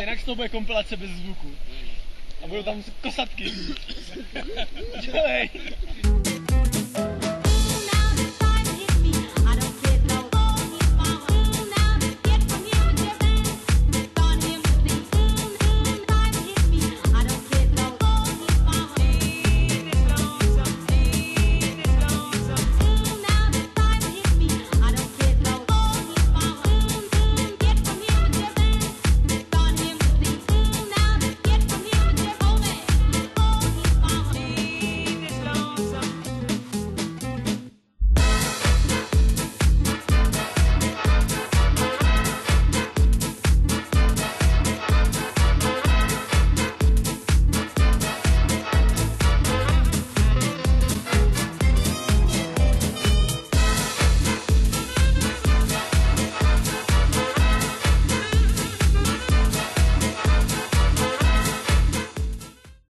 Stejnak to bude kompilace bez zvuku. A budou tam kosatky. Dělej.